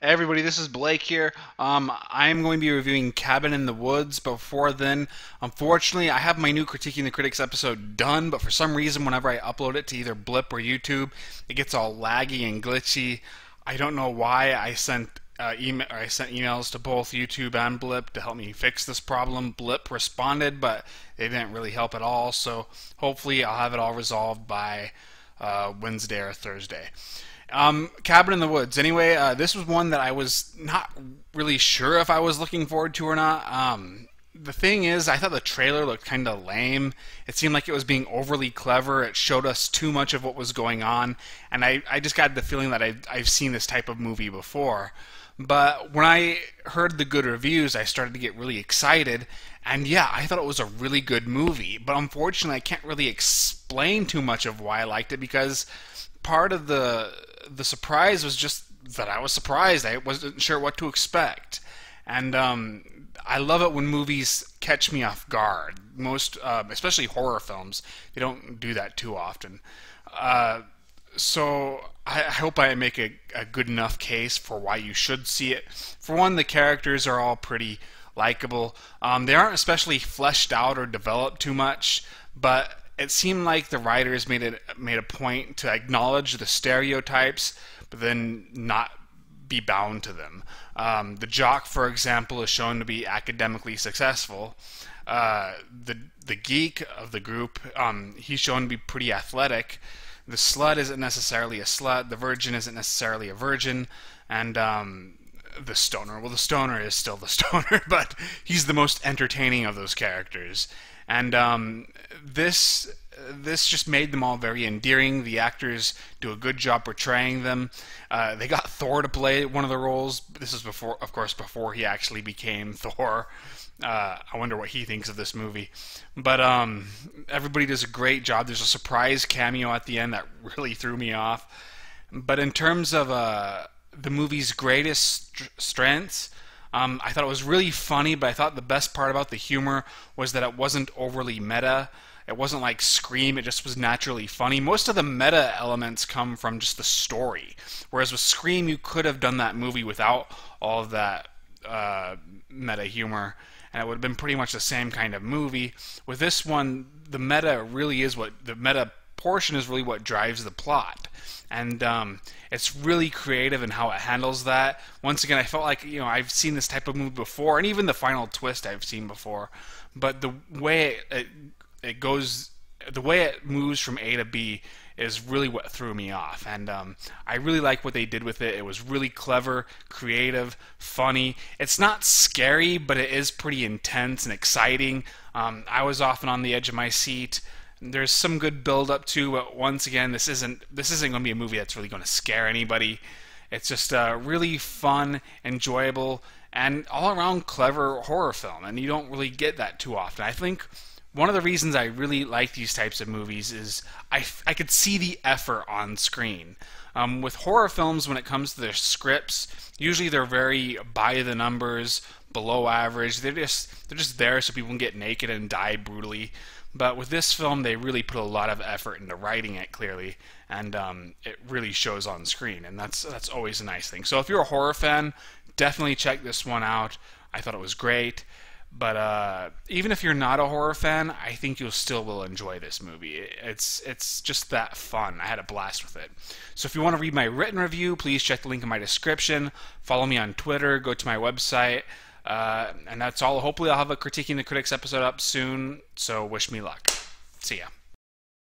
Everybody, this is Blake here. Um, I'm going to be reviewing Cabin in the Woods. Before then, unfortunately, I have my new Critiquing the Critics episode done, but for some reason, whenever I upload it to either Blip or YouTube, it gets all laggy and glitchy. I don't know why. I sent uh, email, I sent emails to both YouTube and Blip to help me fix this problem. Blip responded, but they didn't really help at all. So hopefully, I'll have it all resolved by uh, Wednesday or Thursday. Um, Cabin in the Woods. Anyway, uh, this was one that I was not really sure if I was looking forward to or not. Um, the thing is, I thought the trailer looked kind of lame. It seemed like it was being overly clever. It showed us too much of what was going on, and I, I just got the feeling that I, I've seen this type of movie before. But when I heard the good reviews, I started to get really excited. And yeah, I thought it was a really good movie. But unfortunately, I can't really explain too much of why I liked it because part of the the surprise was just that I was surprised. I wasn't sure what to expect, and um, I love it when movies catch me off guard. Most, uh, especially horror films, they don't do that too often. Uh, so I, I hope I make a, a good enough case for why you should see it. For one, the characters are all pretty likable. Um, they aren't especially fleshed out or developed too much, but it seemed like the writers made it made a point to acknowledge the stereotypes, but then not be bound to them. Um, the jock, for example, is shown to be academically successful. Uh, the the geek of the group, um, he's shown to be pretty athletic. The slut isn't necessarily a slut. The virgin isn't necessarily a virgin, and um, the stoner. Well, the stoner is still the stoner, but he's the most entertaining of those characters. And um, this this just made them all very endearing. The actors do a good job portraying them. Uh, they got Thor to play one of the roles. This is before, of course, before he actually became Thor. Uh, I wonder what he thinks of this movie. But um, everybody does a great job. There's a surprise cameo at the end that really threw me off. But in terms of uh, the movie's greatest st- strengths, um, I thought it was really funny, but I thought the best part about the humor was that it wasn't overly meta. It wasn't like Scream, it just was naturally funny. Most of the meta elements come from just the story. Whereas with Scream, you could have done that movie without all of that uh, meta humor, and it would have been pretty much the same kind of movie. With this one, the meta really is what the meta portion is really what drives the plot and um, it's really creative in how it handles that. Once again, I felt like you know I've seen this type of movie before, and even the final twist I've seen before, but the way it, it, it goes, the way it moves from A to B is really what threw me off. And um, I really like what they did with it. It was really clever, creative, funny. It's not scary, but it is pretty intense and exciting. Um, I was often on the edge of my seat. There's some good build up to, but once again, this isn't this isn't going to be a movie that's really going to scare anybody. It's just a really fun, enjoyable, and all around clever horror film, and you don't really get that too often. I think one of the reasons I really like these types of movies is I, I could see the effort on screen. Um, with horror films, when it comes to their scripts, usually they're very by the numbers, below average. They're just they're just there so people can get naked and die brutally. But with this film, they really put a lot of effort into writing it clearly, and um, it really shows on screen, and that's that's always a nice thing. So if you're a horror fan, definitely check this one out. I thought it was great. But uh, even if you're not a horror fan, I think you'll still will enjoy this movie. It's it's just that fun. I had a blast with it. So if you want to read my written review, please check the link in my description. Follow me on Twitter. Go to my website. Uh, and that's all. Hopefully, I'll have a critiquing the critics episode up soon. So wish me luck. See ya.